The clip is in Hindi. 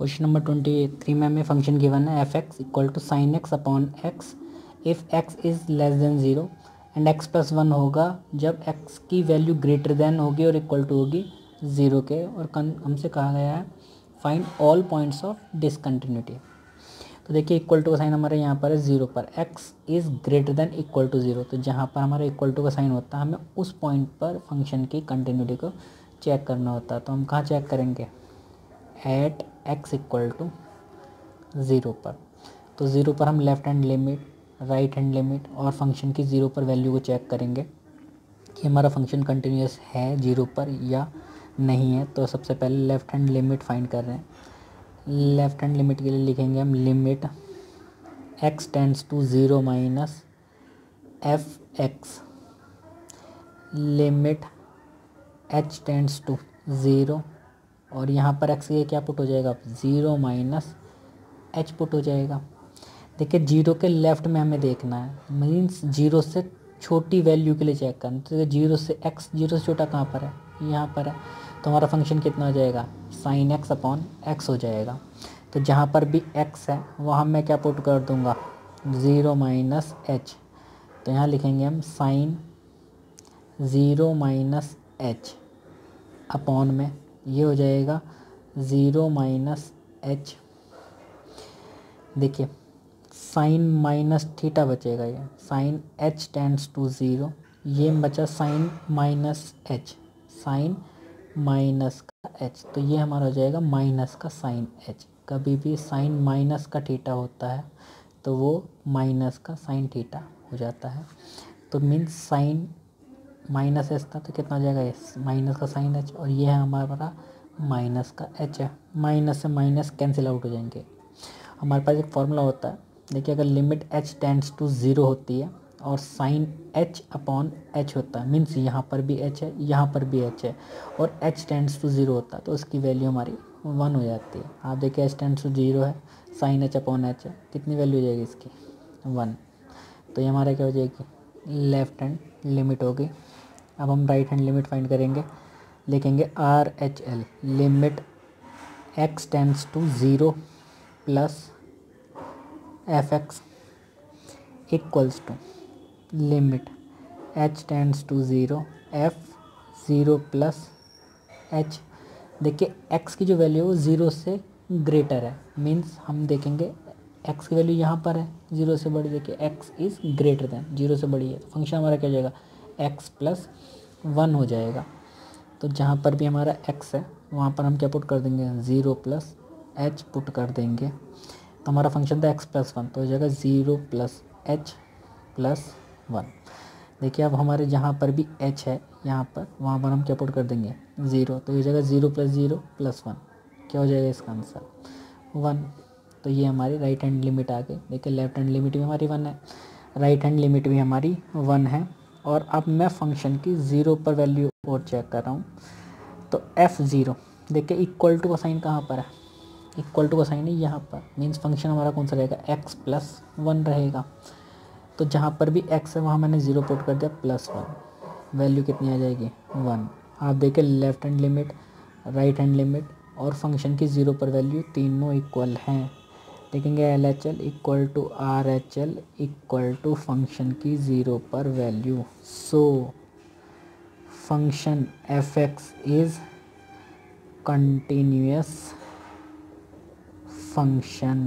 क्वेश्चन नंबर ट्वेंटी थ्री में हमें फ़ंक्शन गिवन है. F X equal to sine X upon X if X is less than zero and X plus one होगा, जब एक्स की वैल्यू ग्रेटर देन होगी और इक्वल टू होगी ज़ीरो के और हमसे कहा गया है find all points of discontinuity तो देखिए इक्वल टू का साइन हमारे यहाँ पर है ज़ीरो पर. X is greater than equal to zero तो जहाँ पर हमारा इक्वल टू का साइन होता है, हमें उस पॉइंट पर फ़ंक्शन की कंटिन्यूटी को चेक करना होता है. तो हम कहाँ चेक करेंगे? At X equal to zero पर। तो ज़ीरो पर हम left hand limit right hand limit और फ़ंक्शन की ज़ीरो पर वैल्यू को चेक करेंगे कि हमारा फ़ंक्शन कंटिन्यूस है ज़ीरो पर या नहीं है। तो सबसे पहले लेफ़्ट हैंड लिमिट फाइंड कर रहे हैं। लेफ़्ट हैंड लिमिट के लिए लिखेंगे हम limit X tends to zero minus F X limit H tends to zero और यहाँ पर एक्स ये क्या पुट हो जाएगा? ज़ीरो माइनस एच पुट हो जाएगा। देखिए ज़ीरो के लेफ़्ट में हमें देखना है। मीन्स ज़ीरो से छोटी वैल्यू के लिए चेक करना तो ज़ीरो से एक्स ज़ीरो से छोटा कहाँ पर है? यहाँ पर है। तो हमारा फ़ंक्शन कितना हो जाएगा? साइन एक्स अपॉन एक्स हो जाएगा। तो जहाँ पर भी एक्स है, वहाँ मैं क्या पुट कर दूँगा? ज़ीरो माइनस एच तो यहाँ लिखेंगे हम sine zero minus H upon में ये हो जाएगा ज़ीरो माइनस एच। देखिए, साइन माइनस थीटा बचेगा ये। Sine H tends to zero, ये बचा sine minus H. Sine minus का एच तो ये हमारा हो जाएगा माइनस का साइन एच। कभी भी साइन माइनस का थीटा होता है तो वो माइनस का साइन थीटा हो जाता है। तो मीन्स साइन माइनस एच था तो कितना हो जाएगा एस? माइनस का साइन एच और ये है हमारा माइनस का एच है। माइनस से माइनस कैंसिल आउट हो जाएँगे। हमारे पास एक फॉर्मूला होता है। देखिए, अगर limit H tends to zero होती है और साइन एच अपॉन एच होता है मीन्स यहाँ पर भी एच है, यहाँ पर भी एच है, और एच टेंड्स टू ज़ीरो होता है तो उसकी वैल्यू हमारी वन हो जाती है। आप देखिए, एच टेंड्स टू ज़ीरो है, साइन एच अपॉन एच है, कितनी वैल्यू हो जाएगी इसकी? वन। तो ये हमारा क्या हो जाएगी? लेफ़्ट हैंड लिमिट होगी। अब हम राइट हैंड लिमिट फाइंड करेंगे। लिखेंगे R H L limit X tends to zero plus F X equals to limit H tends to zero F zero plus H देखिए एक्स की जो वैल्यू है वो ज़ीरो से ग्रेटर है। मीन्स हम देखेंगे एक्स की वैल्यू यहाँ पर है ज़ीरो से बड़ी। देखिए X is greater than zero से बड़ी है। फ़ंक्शन हमारा क्या जाएगा? एक्स प्लस वन हो जाएगा। तो जहाँ पर भी हमारा एक्स है, वहाँ पर हम क्या पुट कर देंगे? ज़ीरो प्लस एच पुट कर देंगे। तो हमारा फ़ंक्शन था एक्स प्लस वन तो हो जाएगा zero plus H plus one देखिए, अब हमारे जहाँ पर भी एच है, यहाँ पर, वहाँ पर हम क्या पुट कर देंगे? ज़ीरो तो ये जगह zero plus zero plus one क्या हो जाएगा इसका आंसर वन तो ये हमारी राइट हैंड लिमिट आ गई। देखिए लेफ़्ट हैंड लिमिट भी हमारी वन है राइट हैंड लिमिट भी हमारी वन है। और अब मैं फ़ंक्शन की ज़ीरो पर वैल्यू और चेक कर रहा हूँ। तो एफ़ ज़ीरो देखिए इक्वल टू का साइन कहाँ पर है? इक्वल टू का साइन है यहाँ पर। मीन्स फ़ंक्शन हमारा कौन सा रहेगा? एक्स प्लस वन रहेगा। तो जहाँ पर भी एक्स है, वहाँ मैंने ज़ीरो पुट कर दिया प्लस वन वैल्यू कितनी आ जाएगी? वन आप देखिए left hand limit right hand limit और फ़ंक्शन की ज़ीरो पर वैल्यू तीनों इक्वल हैं। देखेंगे L H L equal to R H L equal to function की ज़ीरो पर value. So, function F X is continuous function